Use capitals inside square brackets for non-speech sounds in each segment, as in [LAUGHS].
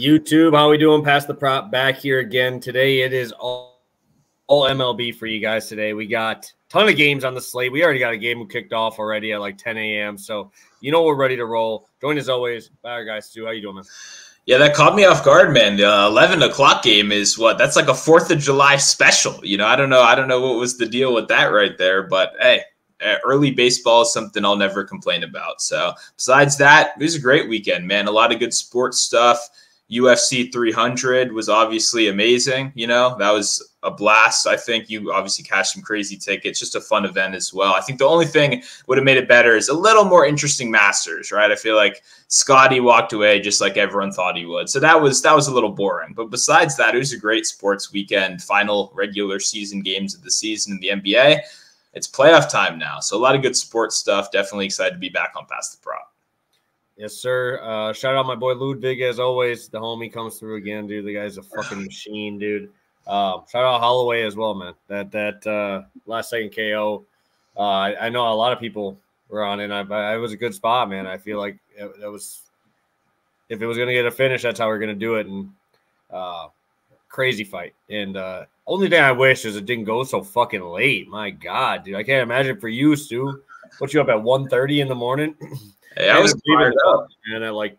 YouTube, how we doing? Pass the prop back here again. Today it is all, all MLB for you guys today. We got a ton of games on the slate. We already got a game kicked off already at like 10 a.m. So you know we're ready to roll. Join as always by our. How you doing, man? Yeah, that caught me off guard, man. The uh, eleven o'clock game is what? That's like a Fourth of July special. You know, I don't know. I don't know what was the deal with that right there, but hey, early baseball is something I'll never complain about. So besides that, it was a great weekend, man. A lot of good sports stuff. UFC 300 was obviously amazing. You know, that was a blast. I think you obviously cashed some crazy tickets. Just a fun event as well. I think the only thing would have made it better is a little more interesting Masters, right? I feel like Scotty walked away just like everyone thought he would. So that was that was a little boring. But besides that, it was a great sports weekend. Final regular season games of the season in the NBA. It's playoff time now, so a lot of good sports stuff. Definitely excited to be back on Pass the Prop. Yes, sir. Uh, shout out my boy Ludwig as always. The homie comes through again, dude. The guy's a fucking machine, dude. Um, shout out Holloway as well, man. That that uh, last second KO. Uh, I, I, know a lot of people were on it. I, I, it was a good spot, man. I feel like it, it was. If it was gonna get a finish, that's how we're gonna do it. And uh, crazy fight. And uh, only thing I wish is it didn't go so fucking late. My God, dude, I can't imagine for you, Stu. What you up at 1.30 in the morning? [CLEARS THROAT] Hey, I was fired up. And at like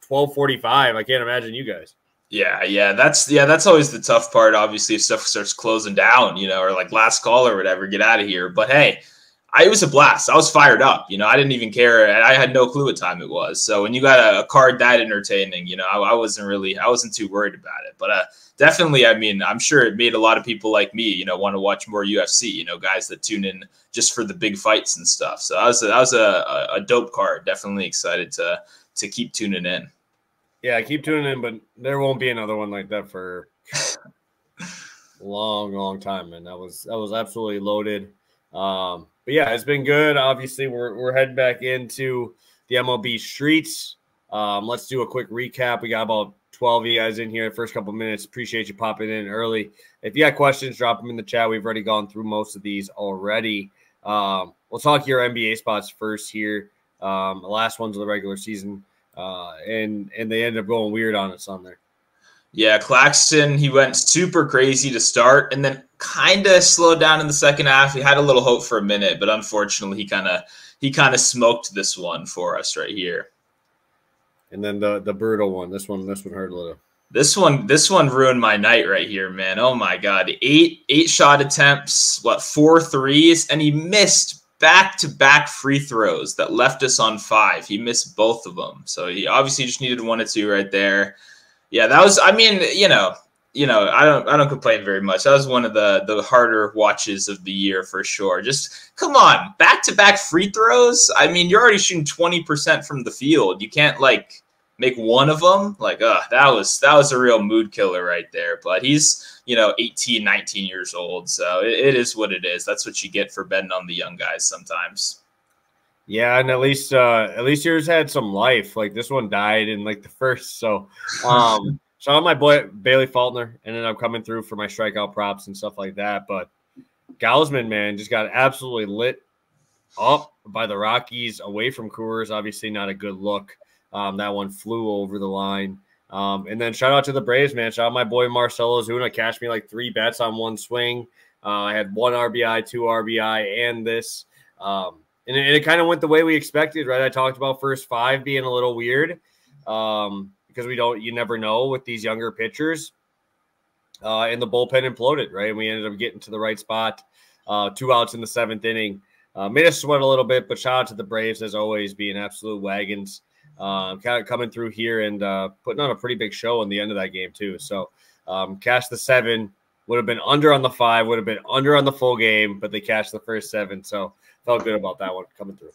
twelve forty five, I can't imagine you guys. Yeah, yeah, that's yeah, that's always the tough part. Obviously, if stuff starts closing down, you know, or like last call or whatever, get out of here. But hey, I, it was a blast. I was fired up. You know, I didn't even care. I had no clue what time it was. So when you got a, a card that entertaining, you know, I, I, wasn't really, I wasn't too worried about it. But uh, definitely, I mean, I'm sure it made a lot of people like me, you know, want to watch more UFC. You know, guys that tune in just for the big fights and stuff. So that was a, that was a, a dope card. Definitely excited to to keep tuning in. Yeah, keep tuning in, but there won't be another one like that for [LAUGHS] long, long time, man. That was that was absolutely loaded. Um, but yeah, it's been good. Obviously, we're we're heading back into the MLB streets. Um, let's do a quick recap. We got about 12 of you guys in here first couple minutes. Appreciate you popping in early. If you got questions, drop them in the chat. We've already gone through most of these already. Um, we'll talk your NBA spots first here. Um, the last ones of the regular season, uh, and and they ended up going weird on us on there. Yeah, Claxton, he went super crazy to start and then kind of slowed down in the second half. He had a little hope for a minute, but unfortunately, he kind of he kind of smoked this one for us right here. And then the the brutal one. This one this one hurt a little. This one this one ruined my night right here, man. Oh my god. Eight eight shot attempts, what, four threes and he missed back to back free throws that left us on 5. He missed both of them. So he obviously just needed one or two right there yeah, that was. I mean, you know, you know, I don't, I don't complain very much. That was one of the the harder watches of the year for sure. Just come on, back to back free throws. I mean, you're already shooting twenty percent from the field. You can't like make one of them. Like, uh, that was that was a real mood killer right there. But he's, you know, 18, 19 years old, so it, it is what it is. That's what you get for betting on the young guys sometimes. Yeah, and at least uh at least yours had some life. Like this one died in like the first. So [LAUGHS] um shout out my boy Bailey Falter and then I'm coming through for my strikeout props and stuff like that. But Gausman, man, just got absolutely lit up by the Rockies away from Coors. Obviously, not a good look. Um, that one flew over the line. Um, and then shout out to the Braves, man. Shout out my boy Marcell Ozuna. Cashed me like three bets on one swing. Uh, I had one RBI, two RBI, and this. Um, and it, it kind of went the way we expected, right? I talked about first five being a little weird um, because we don't, you never know with these younger pitchers. Uh, and the bullpen imploded, right? And we ended up getting to the right spot. Uh, two outs in the seventh inning. Uh, made us sweat a little bit, but shout out to the Braves as always, being absolute wagons. Uh, kind of coming through here and uh, putting on a pretty big show in the end of that game too. So, um, cash the seven would have been under on the five, would have been under on the full game, but they cashed the first seven. So felt good about that one coming through.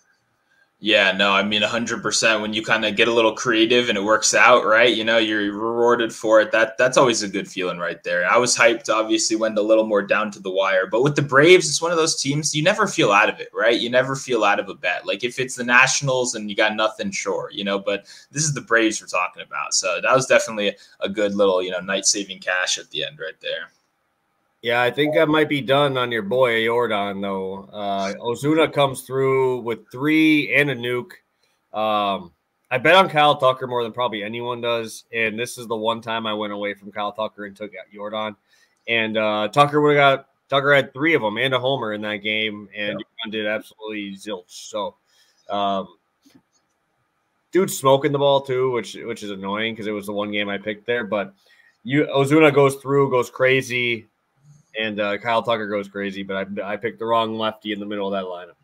Yeah, no, I mean, 100% when you kind of get a little creative and it works out, right? You know, you're rewarded for it. That That's always a good feeling right there. I was hyped, obviously, went a little more down to the wire. But with the Braves, it's one of those teams you never feel out of it, right? You never feel out of a bet. Like if it's the Nationals and you got nothing, sure, you know, but this is the Braves we're talking about. So that was definitely a good little, you know, night saving cash at the end right there. Yeah, I think that might be done on your boy Yordan though. Uh, Ozuna comes through with three and a nuke. Um, I bet on Kyle Tucker more than probably anyone does, and this is the one time I went away from Kyle Tucker and took out Yordan. And uh, Tucker would have got Tucker had three of them and a homer in that game, and yeah. did absolutely zilch. So, um, dude's smoking the ball too, which which is annoying because it was the one game I picked there. But you Ozuna goes through, goes crazy, and uh, Kyle Tucker goes crazy. But I I picked the wrong lefty in the middle of that lineup.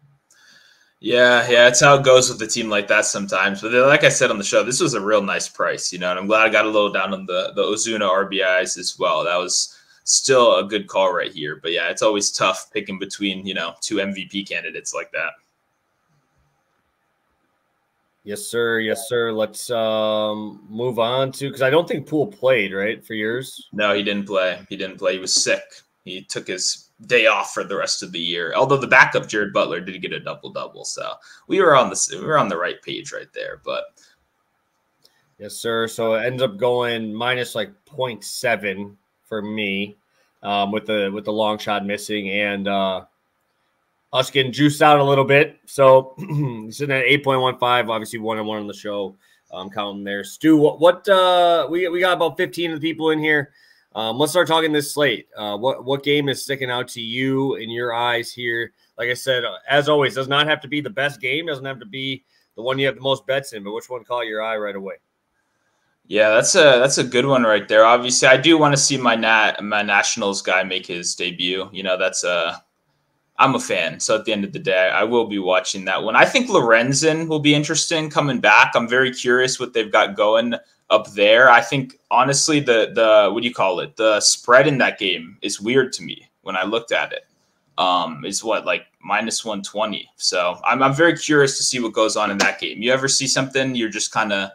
Yeah, yeah, it's how it goes with a team like that sometimes. But like I said on the show, this was a real nice price, you know, and I'm glad I got a little down on the the Ozuna RBIs as well. That was still a good call right here. But yeah, it's always tough picking between, you know, two MVP candidates like that. Yes, sir. Yes, sir. Let's um, move on to because I don't think Poole played right for yours. No, he didn't play. He didn't play. He was sick. He took his day off for the rest of the year. Although the backup Jared Butler did get a double double, so we were on the we were on the right page right there. But yes, sir. So it ends up going minus like 0.7 for me um, with the with the long shot missing and uh, us getting juiced out a little bit. So [CLEARS THROAT] sitting at 8.15, obviously one on one on the show. I'm um, counting there. Stu, what, what uh, we we got about 15 of the people in here. Um, let's start talking this slate. Uh, what what game is sticking out to you in your eyes here? Like I said, uh, as always, does not have to be the best game. Doesn't have to be the one you have the most bets in. But which one caught your eye right away? Yeah, that's a that's a good one right there. Obviously, I do want to see my nat my Nationals guy make his debut. You know, that's a I'm a fan. So at the end of the day, I will be watching that one. I think Lorenzen will be interesting coming back. I'm very curious what they've got going up there. I think honestly, the the what do you call it? The spread in that game is weird to me when I looked at it. Um, is what like minus 120. So I'm I'm very curious to see what goes on in that game. You ever see something you're just kind of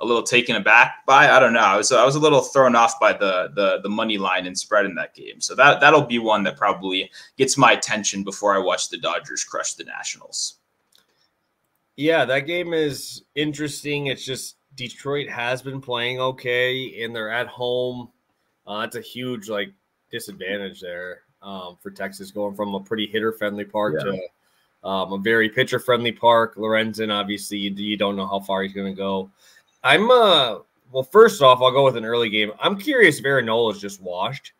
a little taken aback by? I don't know. I was I was a little thrown off by the the the money line and spread in that game. So that that'll be one that probably gets my attention before I watch the Dodgers crush the Nationals. Yeah, that game is interesting. It's just Detroit has been playing okay, and they're at home. Uh, that's a huge like disadvantage there um, for Texas, going from a pretty hitter friendly park yeah. to um, a very pitcher friendly park. Lorenzen, obviously, you, you don't know how far he's going to go. I'm uh well, first off, I'll go with an early game. I'm curious if Aaron Nola is just washed,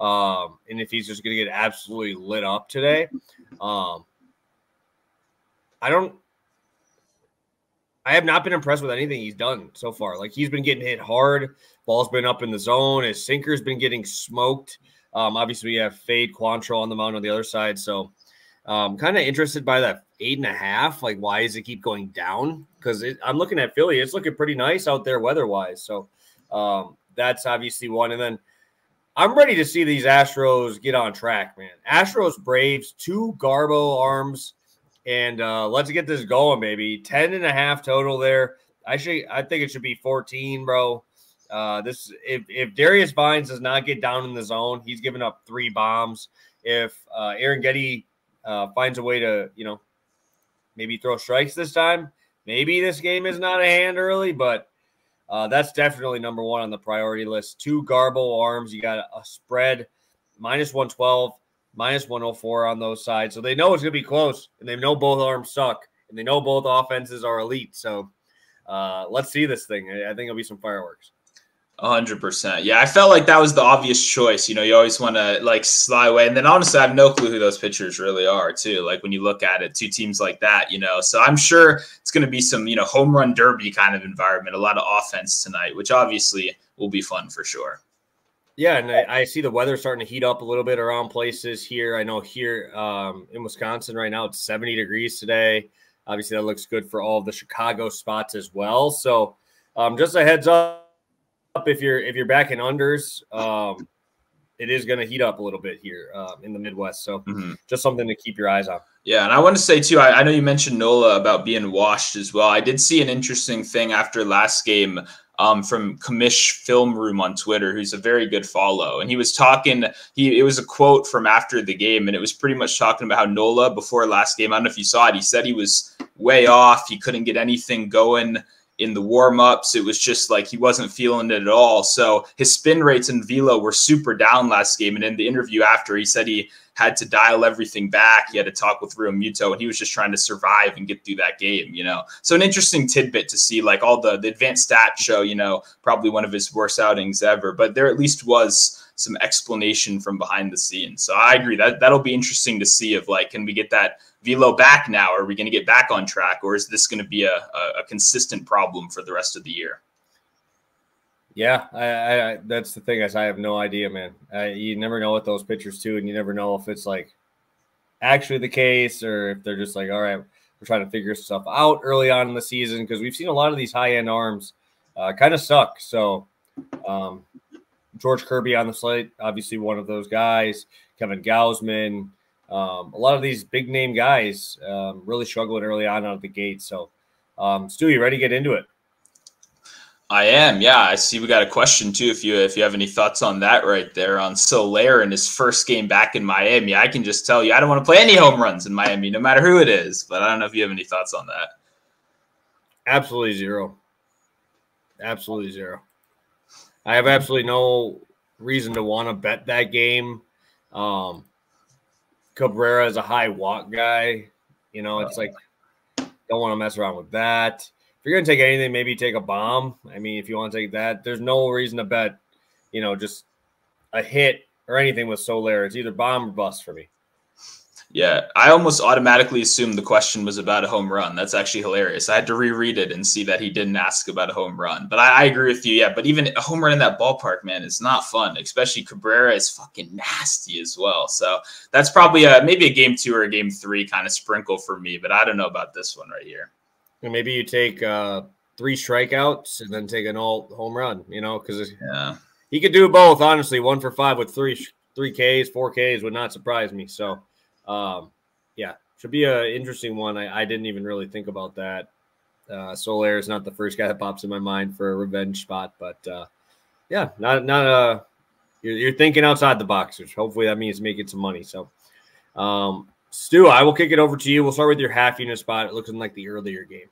um, and if he's just going to get absolutely lit up today. Um, I don't. I have not been impressed with anything he's done so far. Like he's been getting hit hard. Ball's been up in the zone. His sinker's been getting smoked. Um, obviously, we have Fade Quantrill on the mound on the other side. So, um, kind of interested by that eight and a half. Like, why does it keep going down? Because I'm looking at Philly. It's looking pretty nice out there weather wise. So, um, that's obviously one. And then I'm ready to see these Astros get on track, man. Astros Braves, two Garbo arms and uh, let's get this going, baby. 10 and a half total there. I should I think it should be 14, bro. Uh, this if if Darius Vines does not get down in the zone, he's giving up three bombs. If uh, Arrighetti uh, finds a way to, you know, maybe throw strikes this time, maybe this game is not a hand early, but uh, that's definitely number one on the priority list. Two Garbo arms, you got a spread minus 112 minus 104 on those sides. So they know it's going to be close, and they know both arms suck, and they know both offenses are elite. So uh, let's see this thing. I think it'll be some fireworks. hundred percent. Yeah, I felt like that was the obvious choice. You know, you always want to like slide away, and then honestly, I have no clue who those pitchers really are too. Like when you look at it, two teams like that, you know. So I'm sure it's going to be some you know home run derby kind of environment, a lot of offense tonight, which obviously will be fun for sure. Yeah, and I, I, see the weather starting to heat up a little bit around places here. I know here um, in Wisconsin right now it's 70 degrees today. Obviously, that looks good for all the Chicago spots as well. So, um, just a heads up if you're if you're back in unders, um, it is going to heat up a little bit here uh, in the Midwest. So, mm-hmm. just something to keep your eyes on. Yeah, and I want to say too, I, I, know you mentioned Nola about being washed as well. I did see an interesting thing after last game um, from Commish Film Room on Twitter, who's a very good follow. And he was talking, he it was a quote from after the game, and it was pretty much talking about how Nola before last game. I don't know if you saw it. He said he was way off. He couldn't get anything going in the warm ups. It was just like he wasn't feeling it at all. So his spin rates in velo were super down last game. And in the interview after, he said he had to dial everything back. He had to talk with Realmuto, and he was just trying to survive and get through that game. You know, so an interesting tidbit to see. Like all the the advanced stats show, you know, probably one of his worst outings ever, but there at least was some explanation from behind the scenes. So I agree that that'll be interesting to see. Of like, can we get that velo back now? Are we going to get back on track, or is this going to be a, a, a consistent problem for the rest of the year? Yeah, I, I, that's the thing. Is I have no idea, man. You never know with those pitchers too, and you never know if it's like actually the case or if they're just like, all right, we're trying to figure stuff out early on in the season because we've seen a lot of these high end arms uh, kind of suck. So, um, George Kirby on the slate, obviously one of those guys. Kevin Gausman, um, a lot of these big name guys um, really struggling early on out of the gate. So, um, Stu, you ready to get into it? I am, yeah. I see we got a question too. If you if you have any thoughts on that right there on Soler in his first game back in Miami, I can just tell you I don't want to play any home runs in Miami, no matter who it is. But I don't know if you have any thoughts on that. Absolutely zero. Absolutely zero. I have absolutely no reason to want to bet that game. Um, Cabrera is a high walk guy. You know, it's like don't want to mess around with that you're gonna take anything, maybe take a bomb. I mean, if you want to take that, there's no reason to bet, you know, just a hit or anything with Soler. It's either bomb or bust for me. Yeah, I almost automatically assumed the question was about a home run. That's actually hilarious. I had to reread it and see that he didn't ask about a home run. But I, I agree with you. Yeah, but even a home run in that ballpark, man, is not fun. Especially Cabrera is fucking nasty as well. So that's probably a maybe a game two or a game three kind of sprinkle for me. But I don't know about this one right here. And maybe you take uh, three strikeouts and then take an all home run, you know, because yeah. he could do both, honestly. One for five with three three Ks, four Ks would not surprise me. So, um, yeah, should be an interesting one. I, I didn't even really think about that. Uh, Soler is not the first guy that pops in my mind for a revenge spot, but uh, yeah, not not uh you're, you're thinking outside the box, which hopefully that means making some money. So, um, Stu, I will kick it over to you. We'll start with your half unit spot. It looks like the earlier game.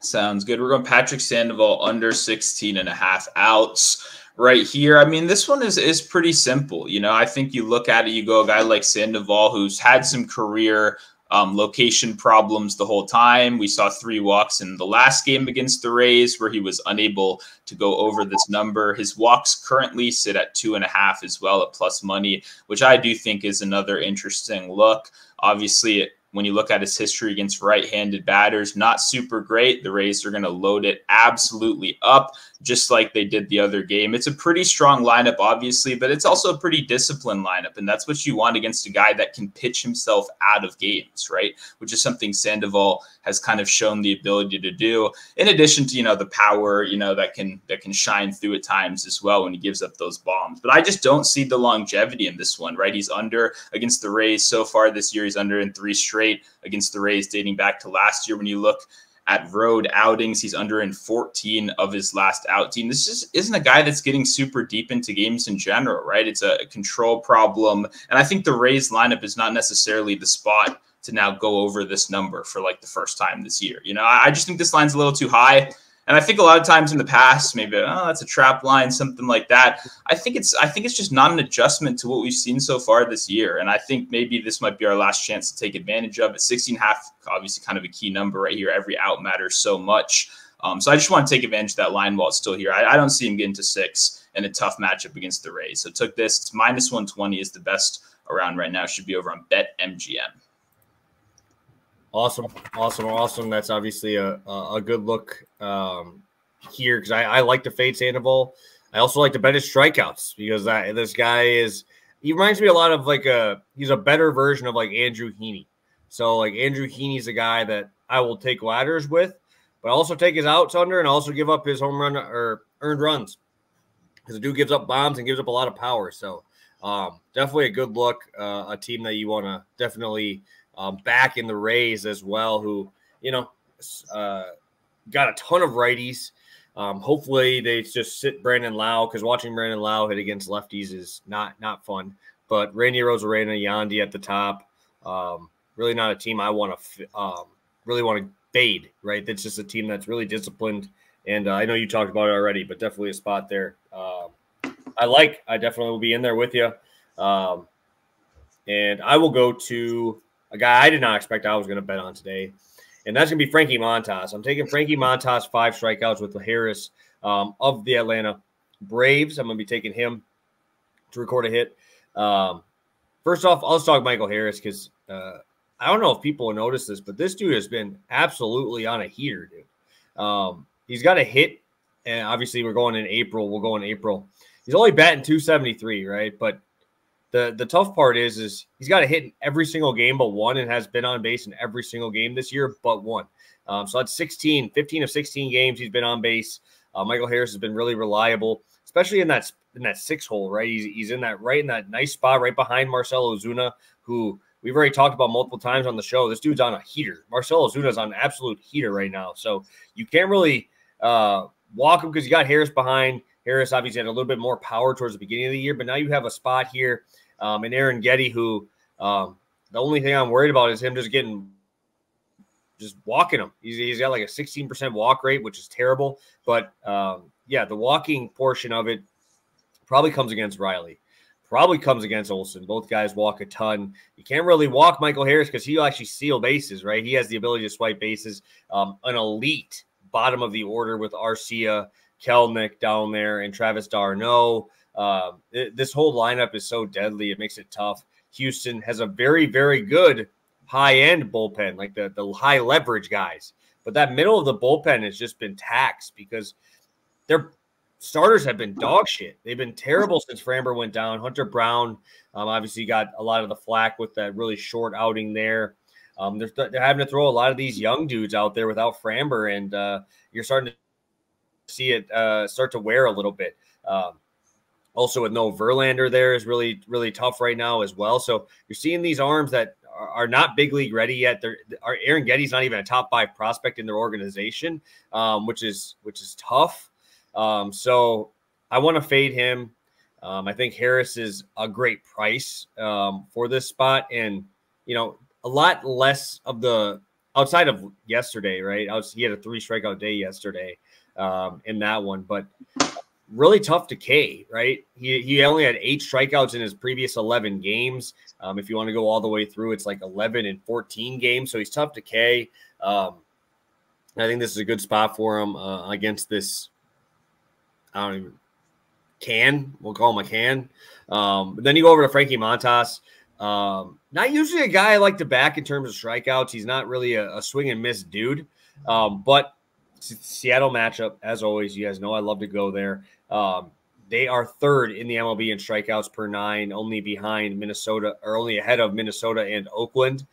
Sounds good. We're going Patrick Sandoval under 16 and a half outs right here. I mean, this one is is pretty simple. You know, I think you look at it, you go a guy like Sandoval who's had some career um, location problems the whole time. We saw three walks in the last game against the Rays where he was unable to go over this number. His walks currently sit at two and a half as well at plus money, which I do think is another interesting look. Obviously, when you look at his history against right handed batters, not super great. The Rays are going to load it absolutely up just like they did the other game. It's a pretty strong lineup, obviously, but it's also a pretty disciplined lineup. And that's what you want against a guy that can pitch himself out of games, right? Which is something Sandoval has kind of shown the ability to do. In addition to, you know, the power, you know, that can that can shine through at times as well when he gives up those bombs. But I just don't see the longevity in this one, right? He's under against the Rays so far this year. He's under in three straight against the Rays dating back to last year. When you look at road outings. He's under in 14 of his last out team. This just isn't a guy that's getting super deep into games in general, right? It's a control problem. And I think the Rays lineup is not necessarily the spot to now go over this number for like the first time this year. You know, I just think this line's a little too high. And I think a lot of times in the past, maybe oh, that's a trap line, something like that. I think it's I think it's just not an adjustment to what we've seen so far this year. And I think maybe this might be our last chance to take advantage of it. 16 half, obviously kind of a key number right here. Every out matters so much. Um, so I just want to take advantage of that line while it's still here. I, I don't see him getting to six in a tough matchup against the Rays. So took this. Minus 120 is the best around right now. Should be over on Bet MGM. Awesome, awesome, awesome. That's obviously a a, good look um, here because I, I like to fade Sandoval. I also like to bet his strikeouts because I, this guy is he reminds me a lot of like a he's a better version of like Andrew Heaney. So like Andrew Heaney's a guy that I will take ladders with, but also take his outs under and also give up his home run or earned runs because the dude gives up bombs and gives up a lot of power. So um, definitely a good look, uh, a team that you want to definitely um, back in the Rays as well, who, you know, uh, got a ton of righties. Um, hopefully they just sit Brandon Lowe because watching Brandon Lowe hit against lefties is not not fun. But Randy Arozarena, Yandy at the top, um, really not a team I want to um, really want to fade, right? That's just a team that's really disciplined. And uh, I know you talked about it already, but definitely a spot there. Um, I like. I definitely will be in there with you. Um, and I will go to a guy I did not expect I was going to bet on today, and that's going to be Frankie Montas. I'm taking Frankie Montas five strikeouts with Harris um, of the Atlanta Braves. I'm going to be taking him to record a hit. Um, first off, I'll talk Michael Harris because uh, I don't know if people notice this, but this dude has been absolutely on a heater, dude. Um, he's got a hit, and obviously we're going in April. We'll go in April. He's only batting 273, right? But the the tough part is is he's got a hit in every single game but one and has been on base in every single game this year but one. Um, so that's 16, 15 of 16 games he's been on base. Uh, Michael Harris has been really reliable, especially in that in that six hole, right? He's, he's in that right in that nice spot right behind Marcelo Ozuna, who we've already talked about multiple times on the show. This dude's on a heater. Marcell Ozuna's on an absolute heater right now. So you can't really uh, walk him because you got Harris behind. Harris obviously had a little bit more power towards the beginning of the year, but now you have a spot here um, and Arrighetti, who um, the only thing I'm worried about is him just getting just walking him. He's, he's got like a 16% walk rate, which is terrible. But um, yeah, the walking portion of it probably comes against Riley. Probably comes against Olson. Both guys walk a ton. You can't really walk Michael Harris because he'll actually steal bases, right? He has the ability to swipe bases. Um, an elite bottom of the order with Arcia, Kelenic down there, and Travis d'Arnaud. It, this whole lineup is so deadly. It makes it tough. Houston has a very, very good high end bullpen, like the, the high leverage guys. But that middle of the bullpen has just been taxed because their starters have been dog shit. They've been terrible since Framber went down. Hunter Brown um, obviously got a lot of the flack with that really short outing there. Um, they're, they're, having to throw a lot of these young dudes out there without Framber, and uh, you're starting to see it uh, start to wear a little bit. Um, also, with no Verlander there is really, really tough right now as well. So you're seeing these arms that are, not big league ready yet. They're, Arrighetti's not even a top five prospect in their organization, um, which is which is tough. Um, so I want to fade him. Um, I think Harris is a great price um, for this spot, and you know a lot less of the outside of yesterday, right? Was, he had a three strikeout day yesterday um, in that one, but really tough to K, right? He, he only had eight strikeouts in his previous 11 games. Um, if you want to go all the way through, it's like 11 and 14 games. So he's tough to K. Um, I think this is a good spot for him uh, against this. I don't even can. We'll call him a can. Um, then you go over to Frankie Montas. Um, not usually a guy I like to back in terms of strikeouts. He's not really a, a swing and miss dude. Um, but Seattle matchup, as always, you guys know I love to go there. Um, they are third in the MLB in strikeouts per nine, only behind Minnesota or only ahead of Minnesota and Oakland.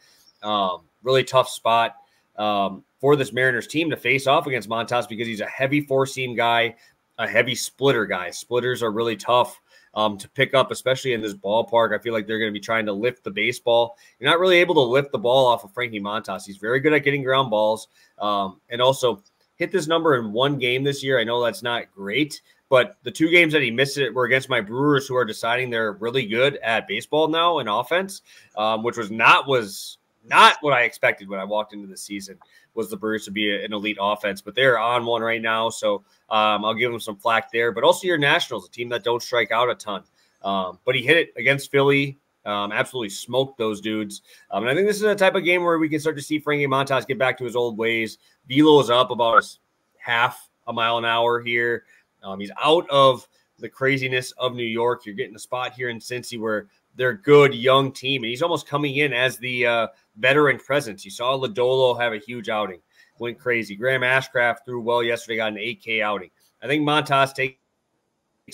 Um, really tough spot um, for this Mariners team to face off against Montas because he's a heavy four seam guy, a heavy splitter guy. Splitters are really tough um, to pick up, especially in this ballpark. I feel like they're going to be trying to lift the baseball. You're not really able to lift the ball off of Frankie Montas. He's very good at getting ground balls um, and also hit this number in one game this year. I know that's not great, but the two games that he missed it were against my Brewers, who are deciding they're really good at baseball now in offense, um, which was not was not what I expected when I walked into the season. Was the Brewers to be an elite offense, but they're on one right now, so um, I'll give them some flack there. But also your Nationals, a team that don't strike out a ton. Um, but he hit it against Philly. Um, absolutely smoked those dudes. Um, and I think this is a type of game where we can start to see Frankie Montas get back to his old ways. Velo is up about half a mile an hour here. Um, he's out of the craziness of New York. You're getting a spot here in Cincy where they're good young team, and he's almost coming in as the uh, veteran presence. You saw Lodolo have a huge outing, went crazy. Graham Ashcraft threw well yesterday, got an 8K outing. I think Montas takes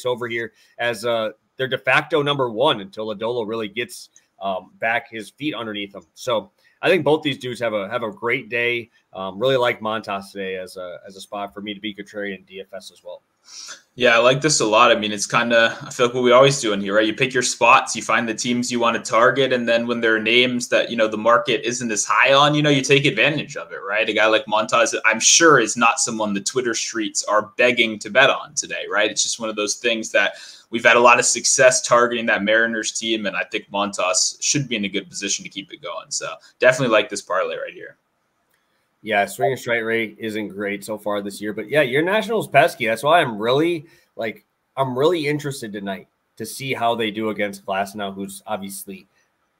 over here as uh, their de facto number one until Lodolo really gets um, back his feet underneath him. So I think both these dudes have a have a great day. Um, really like Montas today as a as a spot for me to be contrarian DFS as well. Yeah, I like this a lot. I mean, it's kind of I feel like what we always do in here, right? You pick your spots, you find the teams you want to target, and then when there are names that you know the market isn't as high on, you know, you take advantage of it, right? A guy like Montas, I'm sure, is not someone the Twitter streets are begging to bet on today, right? It's just one of those things that we've had a lot of success targeting that Mariners team, and I think Montas should be in a good position to keep it going. So definitely like this parlay right here. Yeah, swing and strike rate isn't great so far this year, but yeah, your national's pesky. That's why I'm really like I'm really interested tonight to see how they do against Glasnow, who's obviously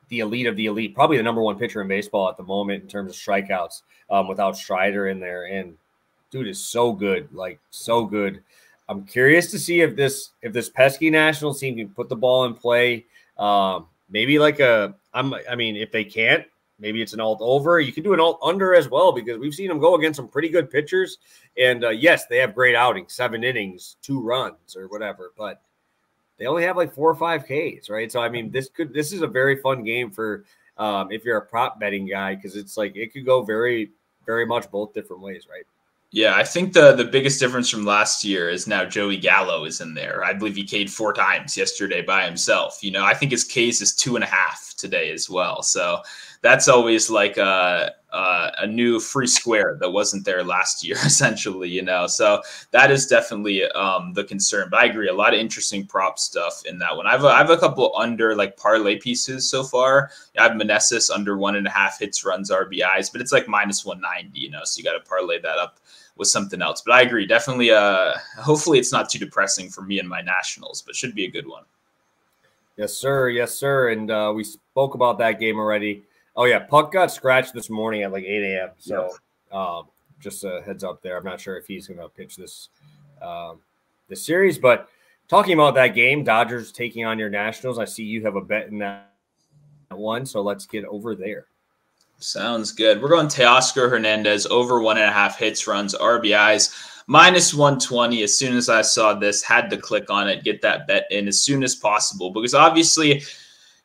the elite of the elite, probably the number one pitcher in baseball at the moment in terms of strikeouts, um, without Strider in there. And dude is so good, like so good. I'm curious to see if this if this pesky national team can put the ball in play. Um, maybe like a I'm I mean, if they can't, maybe it's an alt over. You can do an alt under as well because we've seen them go against some pretty good pitchers. And uh, yes, they have great outings, seven innings, two runs or whatever, but they only have like four or five Ks, right? So I mean, this could this is a very fun game for um, if you're a prop betting guy because it's like it could go very very much both different ways, right? Yeah, I think the the biggest difference from last year is now Joey Gallo is in there. I believe he K'd four times yesterday by himself. You know, I think his Ks is two and a half today as well. So that's always like a, a, a new free square that wasn't there last year, [LAUGHS] essentially. You know, so that is definitely um, the concern. But I agree, a lot of interesting prop stuff in that one. I have a, I have a couple under like parlay pieces so far. I have Meneses under one and a half hits, runs, RBIs, but it's like minus one ninety. You know, so you got to parlay that up with something else. But I agree, definitely. Uh, hopefully, it's not too depressing for me and my nationals, but should be a good one. Yes, sir. Yes, sir. And uh, we spoke about that game already. Oh yeah, Puck got scratched this morning at like 8 a.m. So um, just a heads up there. I'm not sure if he's going to pitch this um, this series, but talking about that game, Dodgers taking on your Nationals. I see you have a bet in that one, so let's get over there. Sounds good. We're going Teoscar Hernandez over one and a half hits, runs, RBIs, minus 120. As soon as I saw this, had to click on it, get that bet in as soon as possible because obviously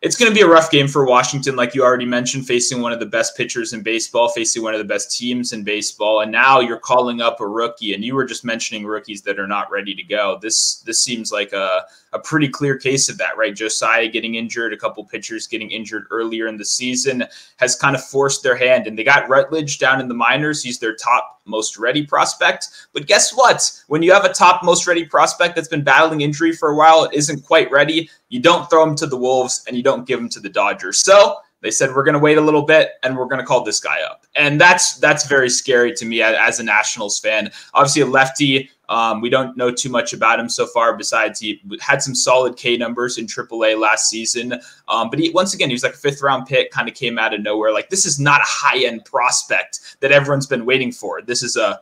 it's going to be a rough game for Washington, like you already mentioned, facing one of the best pitchers in baseball, facing one of the best teams in baseball, and now you're calling up a rookie, and you were just mentioning rookies that are not ready to go. This this seems like a a pretty clear case of that, right? Josiah getting injured, a couple pitchers getting injured earlier in the season has kind of forced their hand, and they got Rutledge down in the minors. He's their top most ready prospect. But guess what? When you have a top most ready prospect that's been battling injury for a while, it isn't quite ready. You don't throw him to the Wolves and you don't give him to the Dodgers. So they said we're going to wait a little bit and we're going to call this guy up, and that's that's very scary to me as a Nationals fan. Obviously, a lefty. Um, we don't know too much about him so far. Besides, he had some solid K numbers in AAA last season. Um, but he, once again, he was like a fifth round pick, kind of came out of nowhere. Like this is not a high end prospect that everyone's been waiting for. This is a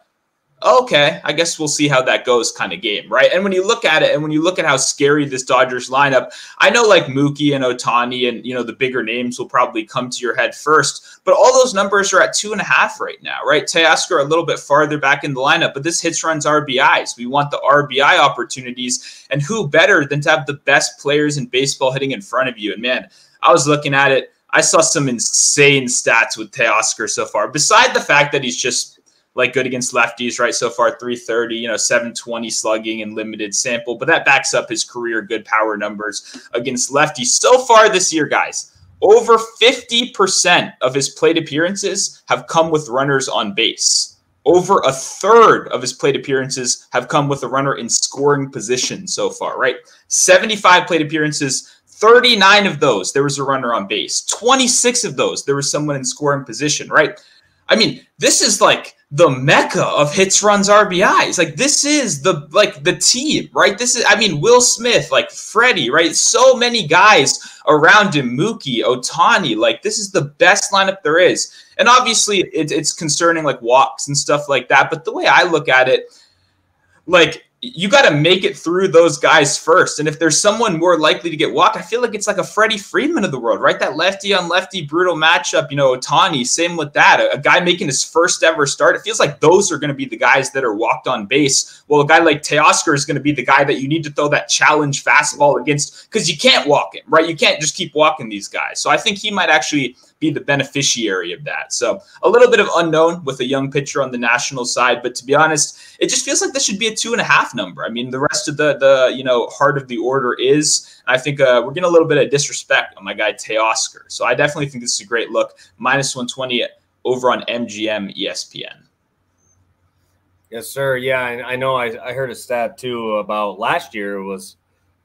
okay, I guess we'll see how that goes kind of game, right? And when you look at it and when you look at how scary this Dodgers lineup, I know like Mookie and Ohtani and, you know, the bigger names will probably come to your head first, but all those numbers are at two and a half right now, right? Teoscar a little bit farther back in the lineup, but this hits runs RBIs. We want the RBI opportunities, and who better than to have the best players in baseball hitting in front of you? And man, I was looking at it. I saw some insane stats with Teoscar so far. Beside the fact that he's just like good against lefties, right? So far, 330, you know, 720 slugging and limited sample, but that backs up his career good power numbers against lefties. So far this year, guys, over 50% of his plate appearances have come with runners on base. Over a third of his plate appearances have come with a runner in scoring position so far, right? 75 plate appearances, 39 of those, there was a runner on base. 26 of those, there was someone in scoring position, right? I mean, this is like the mecca of hits, runs, RBIs. Like this is the like the team, right? This is I mean Will Smith, like Freddie, right? So many guys around him, Mookie, Ohtani. Like this is the best lineup there is. And obviously it, it's concerning like walks and stuff like that. But the way I look at it, like you got to make it through those guys first. And if there's someone more likely to get walked, I feel like it's like a Freddie Freeman of the world, right? That lefty on lefty brutal matchup, you know, Ohtani, same with that. A, a, guy making his first ever start. It feels like those are going to be the guys that are walked on base. Well, a guy like Teoscar is going to be the guy that you need to throw that challenge fastball against because you can't walk him, right? You can't just keep walking these guys. So I think he might actually – be the beneficiary of that. So a little bit of unknown with a young pitcher on the national side, but to be honest, it just feels like this should be a two and a half number. I mean, the rest of the the you know heart of the order is. I think uh, we're getting a little bit of disrespect on my guy Teoscar. So I definitely think this is a great look. Minus one twenty over on MGM ESPN. Yes, sir. Yeah, I know. I, I heard a stat too about last year was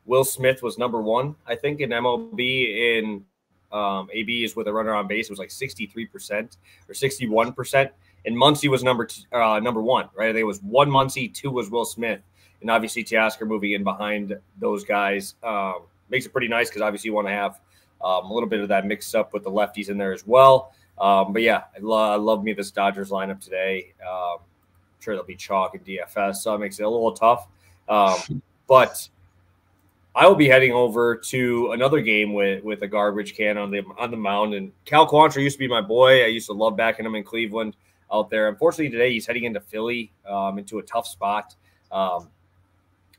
Will Smith was number one, I think, in MLB in um, AB is with a runner on base. It was like 63% or 61%. and Muncy was number two, uh, number one, right? I think was one Muncy, two was Will Smith, and obviously Teoscar moving in behind those guys um, makes it pretty nice because obviously you want to have um, a little bit of that mixed up with the lefties in there as well. Um, but yeah, I, lo- I, love me this Dodgers lineup today. Um, I'm sure they'll be chalk and DFS, so it makes it a little tough. Um, but I will be heading over to another game with with a garbage can on the on the mound. And Cal Quantrill used to be my boy. I used to love backing him in Cleveland out there. Unfortunately, today he's heading into Philly, um, into a tough spot. Um,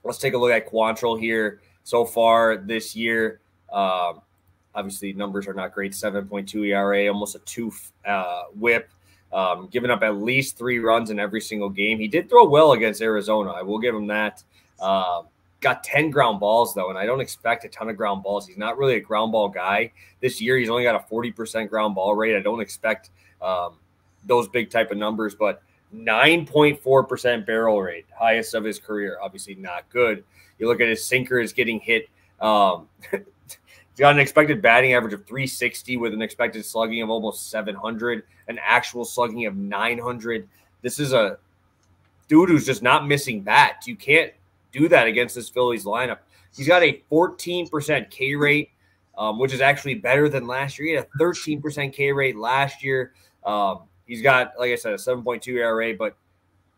let's take a look at Quantrill here so far this year. Um, obviously, numbers are not great. Seven point two ERA, almost a two uh, WHIP. Um, giving up at least three runs in every single game. He did throw well against Arizona. I will give him that. Um, got 10 ground balls though, and I don't expect a ton of ground balls. He's not really a ground ball guy. This year, he's only got a 40% ground ball rate. I don't expect um, those big type of numbers, but 9.4% barrel rate, highest of his career. Obviously, not good. You look at his sinker is getting hit. Um, [LAUGHS] he's got an expected batting average of 360 with an expected slugging of almost 700, an actual slugging of 900. This is a dude who's just not missing bats. You can't do that against this Phillies lineup. He's got a 14% K rate, um, which is actually better than last year. He had a 13% K rate last year. Um, he's got, like I said, a 7.2 ERA. But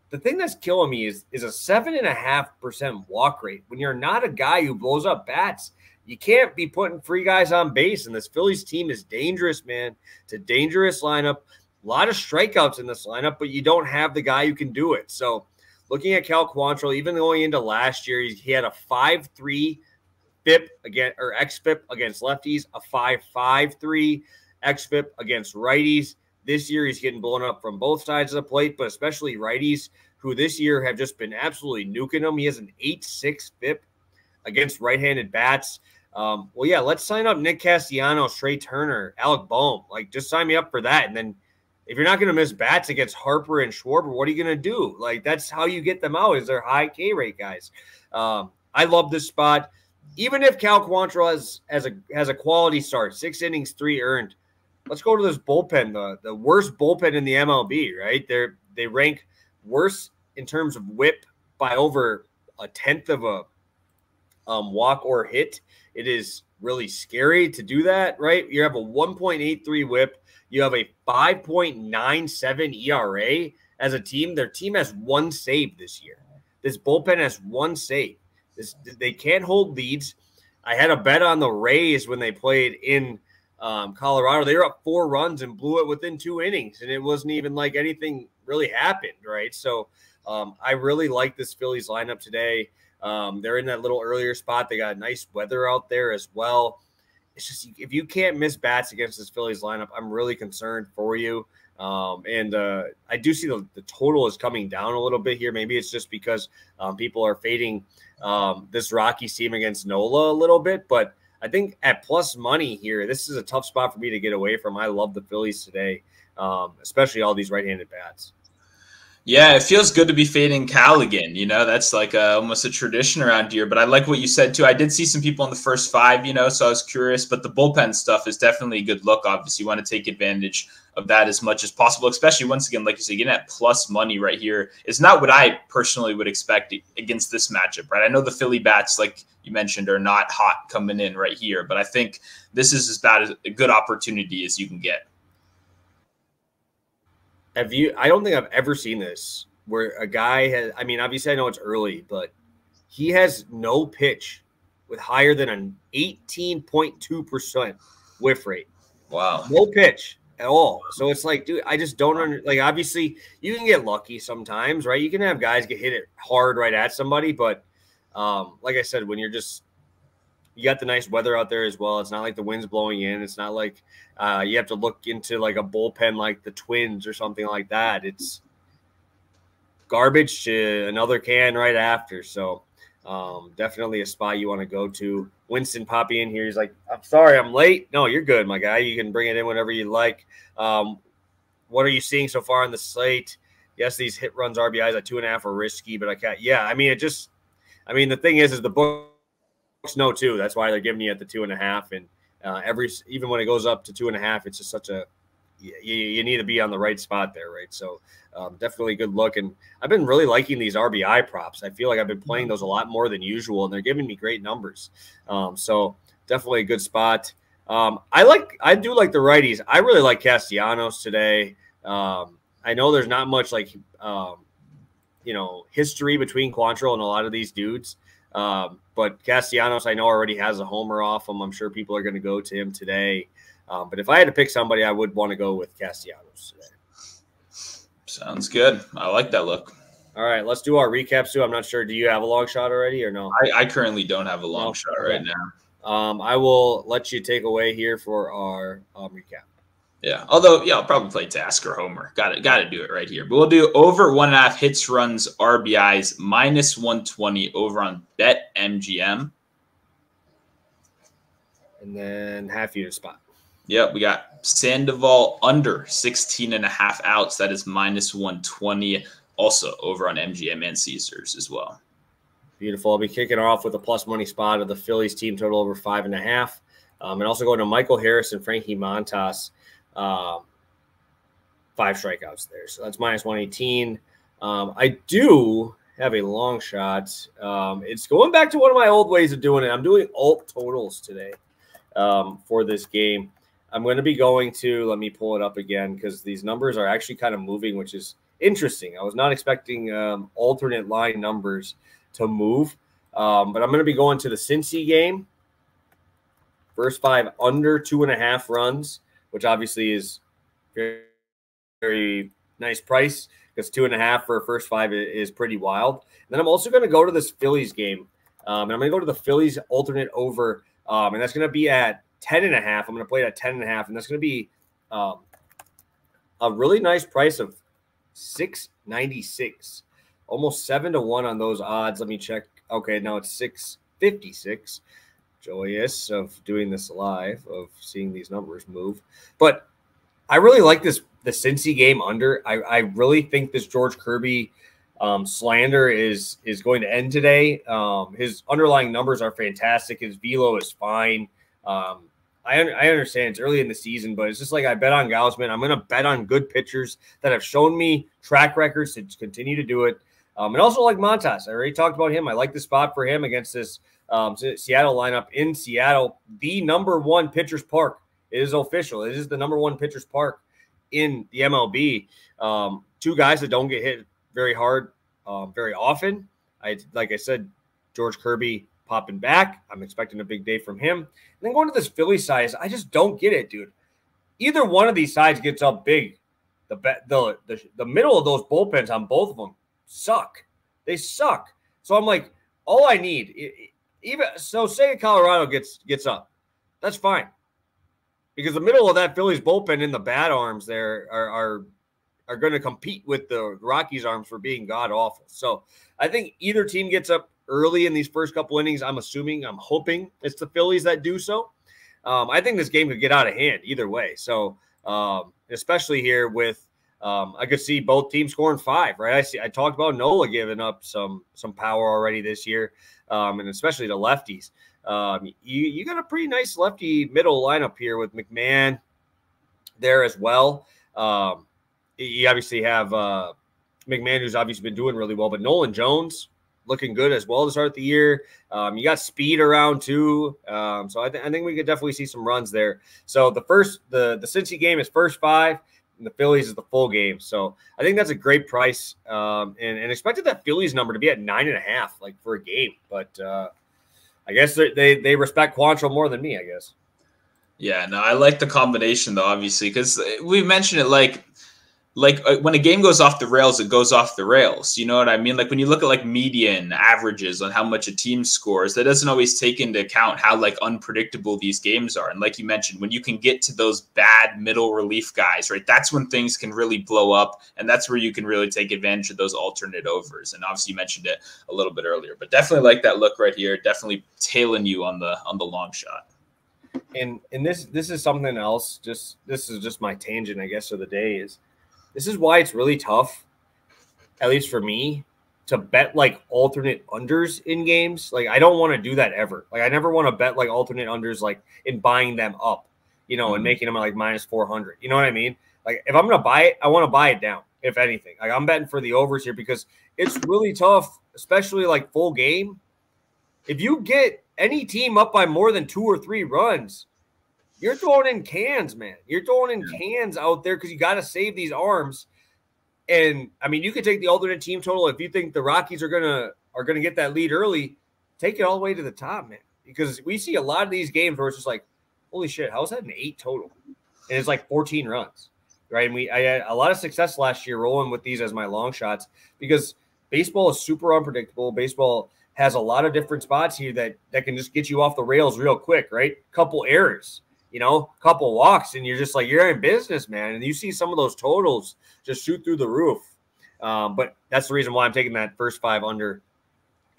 the thing that's killing me is is a seven and a half percent walk rate. When you're not a guy who blows up bats, you can't be putting free guys on base. And this Phillies team is dangerous, man. It's a dangerous lineup. A lot of strikeouts in this lineup, but you don't have the guy who can do it. So looking at Cal Quantrill, even going into last year, he had a 5 3 FIP again or XFIP against lefties, a 5 5 3 XFIP against righties. This year, he's getting blown up from both sides of the plate, but especially righties, who this year have just been absolutely nuking him. He has an 8 6 FIP against right handed bats. Um, well, yeah, let's sign up Nick Castellanos, Trea Turner, Alec Bohm. Like, just sign me up for that. And then if you're not going to miss bats against Harper and Schwarber, what are you going to do? Like that's how you get them out. Is they're high K rate guys. Um, I love this spot. Even if Cal Quantrill has has a has a quality start, six innings, three earned. Let's go to this bullpen, the the worst bullpen in the MLB. Right? They're they rank worse in terms of WHIP by over a tenth of a um, walk or hit. It is really scary to do that. Right? You have a 1.83 WHIP you have a 5.97 ERA as a team. Their team has one save this year. This bullpen has one save. This, they can't hold leads. I had a bet on the Rays when they played in um, Colorado. They were up four runs and blew it within two innings, and it wasn't even like anything really happened, right? So um, I really like this Phillies lineup today. Um, they're in that little earlier spot. They got nice weather out there as well it's just if you can't miss bats against this Phillies lineup, I'm really concerned for you. Um, and uh, I do see the, the total is coming down a little bit here. Maybe it's just because um, people are fading um, this Rocky team against Nola a little bit. But I think at plus money here, this is a tough spot for me to get away from. I love the Phillies today, um, especially all these right handed bats. Yeah, it feels good to be fading Cal again. You know, that's like a, almost a tradition around here. But I like what you said too. I did see some people in the first five, you know, so I was curious. But the bullpen stuff is definitely a good look. Obviously, you want to take advantage of that as much as possible, especially once again, like you said, getting that plus money right here is not what I personally would expect against this matchup, right? I know the Philly bats, like you mentioned, are not hot coming in right here, but I think this is as bad as a good opportunity as you can get. Have you? I don't think I've ever seen this where a guy has. I mean, obviously, I know it's early, but he has no pitch with higher than an 18.2% whiff rate. Wow. No pitch at all. So it's like, dude, I just don't under, like obviously you can get lucky sometimes, right? You can have guys get hit it hard right at somebody, but um, like I said, when you're just you got the nice weather out there as well. It's not like the wind's blowing in. It's not like uh, you have to look into like a bullpen like the Twins or something like that. It's garbage to another can right after. So um, definitely a spot you want to go to. Winston Poppy in here. He's like, I'm sorry, I'm late. No, you're good, my guy. You can bring it in whenever you like. Um, what are you seeing so far on the slate? Yes, these hit runs RBIs at two and a half are risky, but I can't. Yeah, I mean, it just. I mean, the thing is, is the book know too. That's why they're giving you at the two and a half. And uh, every even when it goes up to two and a half, it's just such a you, you need to be on the right spot there, right? So um, definitely good look. And I've been really liking these RBI props. I feel like I've been playing those a lot more than usual, and they're giving me great numbers. Um, so definitely a good spot. Um, I like, I do like the righties. I really like Castellanos today. Um, I know there's not much like, um, you know, history between Quantrill and a lot of these dudes. Um, but Castellanos, I know already has a homer off him. I'm sure people are going to go to him today. Um, but if I had to pick somebody, I would want to go with Castellanos today. Sounds good. I like that look. All right, let's do our recap, too. I'm not sure. Do you have a long shot already or no? I, I currently don't have a long no. shot right now. Um, I will let you take away here for our um, recap. Yeah, although yeah, I'll probably play Tasker Homer. Got it. Got to do it right here. But we'll do over one and a half hits, runs, RBIs minus one twenty over on Bet MGM. And then half year spot. Yep, we got Sandoval under 16 and a half outs. That is minus 120. Also over on MGM and Caesars as well. Beautiful. I'll be kicking off with a plus money spot of the Phillies team total over five and a half. Um, and also going to Michael Harris and Frankie Montas. Um, five strikeouts there. So that's minus 118. Um, I do have a long shot. Um, it's going back to one of my old ways of doing it. I'm doing alt totals today um, for this game. I'm going to be going to, let me pull it up again because these numbers are actually kind of moving, which is interesting. I was not expecting um, alternate line numbers to move, um, but I'm going to be going to the Cincy game. First five under two and a half runs, which obviously is very, very nice price because two and a half for a first five is pretty wild. And then I'm also going to go to this Phillies game, um, and I'm going to go to the Phillies alternate over, um, and that's going to be at 10 and a half. I'm going to play it at 10 and a half, and that's going to be um, a really nice price of 696. Almost seven to one on those odds. Let me check. Okay, now it's 656. Joyous of doing this live, of seeing these numbers move. But I really like this the Cincy game under. I, I really think this George Kirby um, slander is is going to end today. Um, his underlying numbers are fantastic. His velo is fine. Um, I, I understand it's early in the season, but it's just like I bet on Gausman. I'm going to bet on good pitchers that have shown me track records to continue to do it. Um, and also like Montas. I already talked about him. I like the spot for him against this um, Seattle lineup in Seattle. The number one pitcher's park is official. It is the number one pitcher's park in the MLB. Um, two guys that don't get hit very hard um, very often. I like I said, George Kirby popping back. I'm expecting a big day from him. And then going to this Philly side, I just don't get it, dude. Either one of these sides gets up big. The, the the the middle of those bullpens on both of them suck. They suck. So I'm like, all I need, even so, say Colorado gets gets up, that's fine, because the middle of that Phillies bullpen in the bad arms there are are, are going to compete with the Rockies arms for being god awful. So I think either team gets up early in these first couple innings. I'm assuming, I'm hoping it's the Phillies that do so. Um, I think this game could get out of hand either way. So, um, especially here with, um, I could see both teams scoring five. Right? I see. I talked about Nola giving up some some power already this year, um, and especially the lefties. Um, you you got a pretty nice lefty middle lineup here with McMahon there as well. Um, you obviously have uh, McMahon, who's obviously been doing really well, but Nolan Jones looking good as well to start the year. Um, you got speed around too, um, so I, th- I, think we could definitely see some runs there. So the first the the Cincy game is first five, and the Phillies is the full game. So I think that's a great price, um, and, and expected that Phillies number to be at nine and a half, like for a game. But uh, I guess they they respect Quantrill more than me. I guess. Yeah, no, I like the combination though, obviously, because we mentioned it like like uh, when a game goes off the rails, it goes off the rails. You know what I mean? Like when you look at like median averages on how much a team scores, that doesn't always take into account how like unpredictable these games are. And like you mentioned, when you can get to those bad middle relief guys, right? That's when things can really blow up, and that's where you can really take advantage of those alternate overs. And obviously, you mentioned it a little bit earlier, but definitely like that look right here. Definitely tailing you on the on the long shot. And and this this is something else. Just this is just my tangent, I guess, of the day is this is why it's really tough, at least for me, to bet like alternate unders in games. Like I don't want to do that ever. Like I never want to bet like alternate unders like in buying them up, you know, mm-hmm. and making them like minus 400. You know what I mean? Like if I'm gonna buy it, I want to buy it down. If anything, like I'm betting for the overs here because it's really tough, especially like full game. If you get any team up by more than two or three runs, you're throwing in cans, man. You're throwing in cans out there because you got to save these arms. And I mean, you could take the alternate team total if you think the Rockies are gonna are gonna get that lead early. Take it all the way to the top, man. Because we see a lot of these games where it's just like, holy shit, how's that an eight total? And it's like 14 runs, right? And we I had a lot of success last year rolling with these as my long shots because baseball is super unpredictable. Baseball has a lot of different spots here that that can just get you off the rails real quick, right? Couple errors, you know, a couple walks, and you're just like you're in business, man. And you see some of those totals just shoot through the roof. Um, but that's the reason why I'm taking that first five under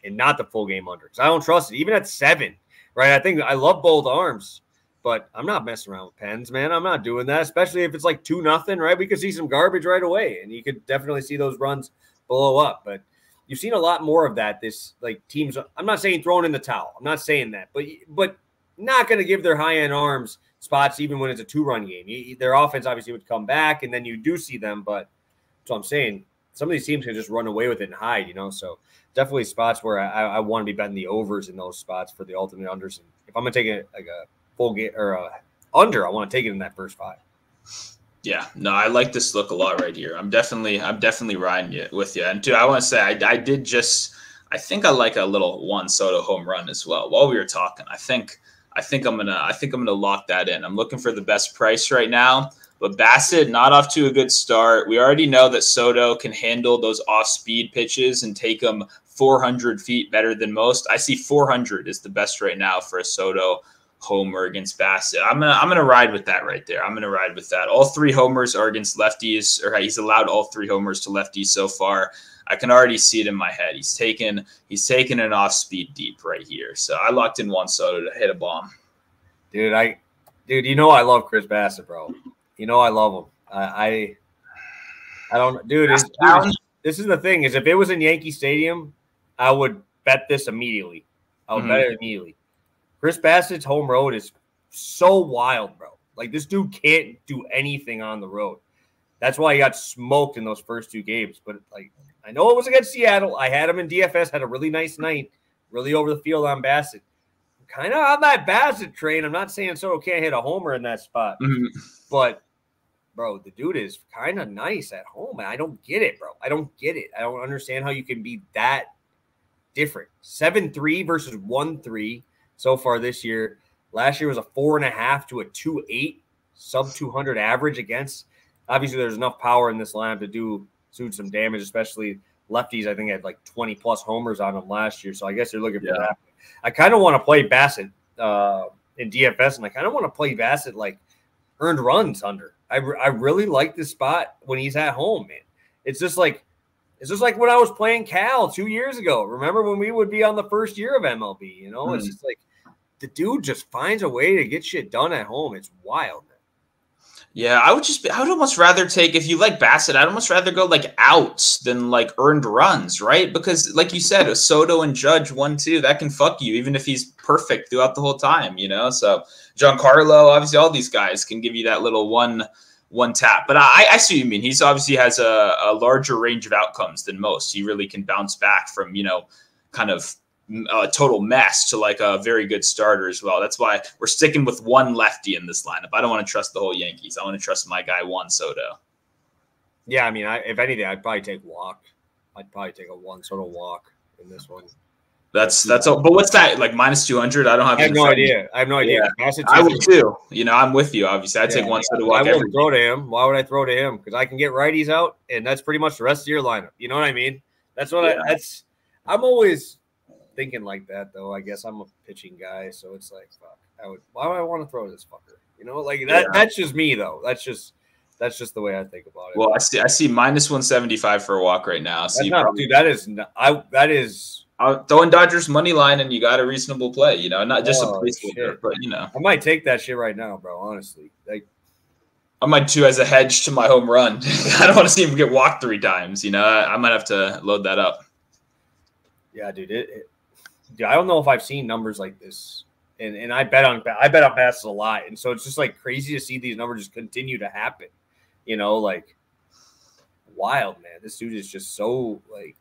and not the full game under because I don't trust it. Even at seven, right? I think I love both arms, but I'm not messing around with pens, man. I'm not doing that, especially if it's like two nothing, right? We could see some garbage right away, and you could definitely see those runs blow up. But you've seen a lot more of that. This like teams. I'm not saying throwing in the towel. I'm not saying that, but but not going to give their high end arms spots even when it's a two run game. You, their offense obviously would come back, and then you do see them. But so I'm saying some of these teams can just run away with it and hide. You know, so definitely spots where I, I want to be betting the overs in those spots for the ultimate unders. And if I'm gonna take it like a full game or a under, I want to take it in that first five. Yeah, no, I like this look a lot right here. I'm definitely, I'm definitely riding it with you. And too, I want to say, I, I did just, I think I like a little Juan Soto home run as well. While we were talking, I think, I think I'm gonna, I think I'm gonna lock that in. I'm looking for the best price right now. But Bassitt not off to a good start. We already know that Soto can handle those off-speed pitches and take them 400 feet better than most. I see 400 is the best right now for a Soto homer against Bassitt. I'm gonna I'm gonna ride with that right there. I'm gonna ride with that. All three homers are against lefties, or he's allowed all three homers to lefties so far. I can already see it in my head. He's taken he's taken an off speed deep right here. So I locked in Juan Soto to hit a bomb. Dude, I dude, you know I love Chris Bassitt, bro. You know I love him. I I, I don't dude, dude, this is the thing is if it was in Yankee Stadium, I would bet this immediately. I would mm-hmm. bet it immediately. Chris Bassitt's home road is so wild, bro. Like this dude can't do anything on the road. That's why he got smoked in those first two games. But like, I know it was against Seattle. I had him in DFS. Had a really nice night, really over the field on Bassett. Kind of on that Bassitt train. I'm not saying Soto can't hit a homer in that spot, mm-hmm. but bro, the dude is kind of nice at home. and I don't get it, bro. I don't get it. I don't understand how you can be that different. Seven three versus one three so far this year. Last year was a four and a half to a two eight sub 200 average against. Obviously, there's enough power in this lineup to do suit some damage, especially lefties. I think had like 20 plus homers on them last year. So I guess you're looking for yeah. that. I kind of want to play Bassitt uh, in DFS, and I kind of want to play Bassitt like earned runs under. I, I really like this spot when he's at home, man. It's just like it's just like when I was playing Cal two years ago. Remember when we would be on the first year of MLB? You know, mm. it's hmm. just like the dude just finds a way to get shit done at home. It's wild. Yeah, I would just be, I would almost rather take if you like Bassitt, I'd almost rather go like outs than like earned runs, right? Because like you said, a Soto and Judge one two that can fuck you even if he's perfect throughout the whole time, you know. So Giancarlo, obviously, all these guys can give you that little one one tap. But I, I see what you mean. He's obviously has a, a larger range of outcomes than most. He really can bounce back from you know kind of a total mess to like a very good starter as well. That's why we're sticking with one lefty in this lineup. I don't want to trust the whole Yankees. I want to trust my guy Juan Soto. Yeah, I mean, I, if anything, I'd probably take walk. I'd probably take a Juan Soto walk in this one. That's that's all. But what's that like minus two hundred? I don't have. I have no idea. I have no idea. Yeah. I would too. You know, I'm with you. Obviously, I'd yeah, take one yeah. to walk. I wouldn't throw to him. Why would I throw to him? Because I can get righties out, and that's pretty much the rest of your lineup. You know what I mean? That's what yeah. I. That's. I'm always thinking like that though. I guess I'm a pitching guy, so it's like, fuck. I would. Why would I want to throw this fucker? You know, like that. That's just me though. That's just. That's just the way I think about it. Well, I see. I see minus one seventy five for a walk right now. So not, probably, dude, that is. Not, I. That is uh, throwing Dodgers money line and you got a reasonable play, you know, not just oh, a placeholder, but you know. I might take that shit right now, bro. Honestly, like I might do as a hedge to my home run. [LAUGHS] I don't want to see him get walked three times. You know, I, I might have to load that up. Yeah, dude. It, it, dude, I don't know if I've seen numbers like this, and and I bet on I bet on passes a lot, and so it's just like crazy to see these numbers just continue to happen. You know, like wild, man. This dude is just so like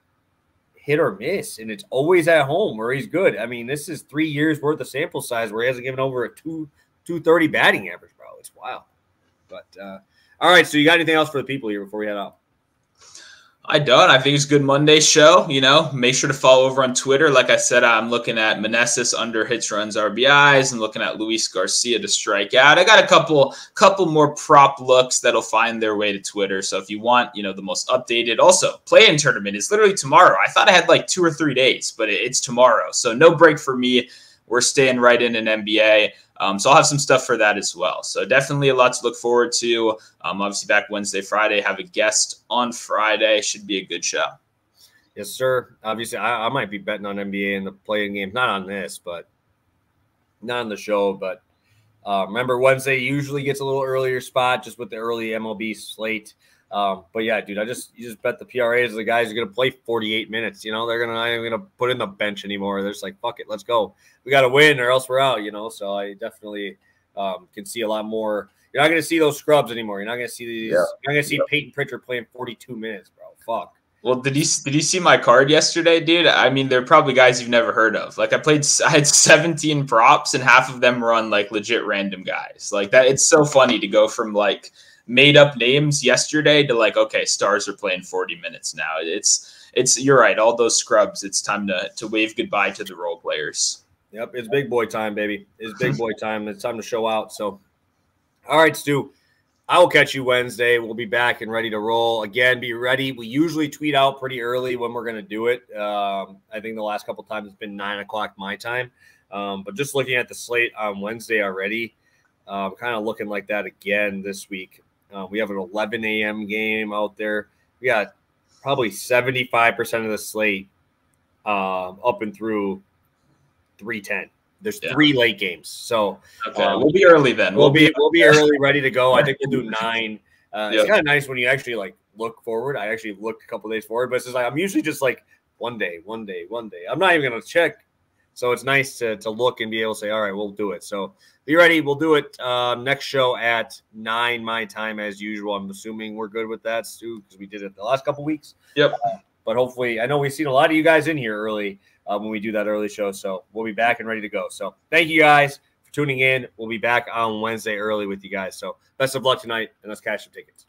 hit or miss, and it's always at home where he's good. I mean, this is three years worth of sample size where he hasn't given over a two two thirty batting average, bro. It's wild. But uh, all right, so you got anything else for the people here before we head out? I don't. I think it's good Monday show. You know, make sure to follow over on Twitter. Like I said, I'm looking at Meneses under hits, runs, RBIs, and looking at Luis Garcia to strike out. I got a couple, couple more prop looks that'll find their way to Twitter. So if you want, you know, the most updated, also play-in tournament is literally tomorrow. I thought I had like two or three days, but it's tomorrow. So no break for me. We're staying right in an NBA. Um, so I'll have some stuff for that as well. So definitely a lot to look forward to. Um, obviously back Wednesday, Friday. Have a guest on Friday. Should be a good show. Yes, sir. Obviously, I, I might be betting on NBA in the play-in game. Not on this, but not on the show. But uh, remember, Wednesday usually gets a little earlier spot just with the early MLB slate. Um, but yeah, dude, I just you just bet the PRAs the guys are gonna play 48 minutes. You know, they're gonna not even gonna put in the bench anymore. They're just like, fuck it, let's go. We gotta win or else we're out, you know. So I definitely um, can see a lot more. You're not gonna see those scrubs anymore. You're not gonna see these. Yeah. You're not gonna see yeah. Payton Pritchard playing 42 minutes, bro. Fuck. Well, did you did you see my card yesterday, dude? I mean, they're probably guys you've never heard of. Like I played, [LAUGHS] I had 17 props, and half of them run like legit random guys. Like that, it's so funny to go from like made up names yesterday to like, okay, stars are playing 40 minutes now. It's it's you're right. All those scrubs. It's time to to wave goodbye to the role players. Yep, it's big boy time, baby. It's big [LAUGHS] boy time. It's time to show out. So, all right, Stu. I will catch you Wednesday. We'll be back and ready to roll again. Be ready. We usually tweet out pretty early when we're going to do it. Um, I think the last couple times it's been nine o'clock my time. Um, but just looking at the slate on Wednesday already, uh, kind of looking like that again this week. Uh, we have an 11 a.m. game out there. We got probably 75% of the slate um, up and through 310. There's yeah. three late games, so okay. um, we'll be early then. We'll, we'll be we'll be early, ready to go. I think we'll do [LAUGHS] nine. Uh, yep. It's kind of nice when you actually like look forward. I actually look a couple days forward, but it's just like I'm usually just like one day, one day, one day. I'm not even gonna check. So it's nice to to look and be able to say, all right, we'll do it. So be ready. We'll do it uh, next show at nine my time as usual. I'm assuming we're good with that, Stu, because we did it the last couple weeks. Yep. Uh, but hopefully, I know we've seen a lot of you guys in here early uh, when we do that early show. So we'll be back and ready to go. So thank you guys for tuning in. We'll be back on Wednesday early with you guys. So best of luck tonight, and let's cash some tickets.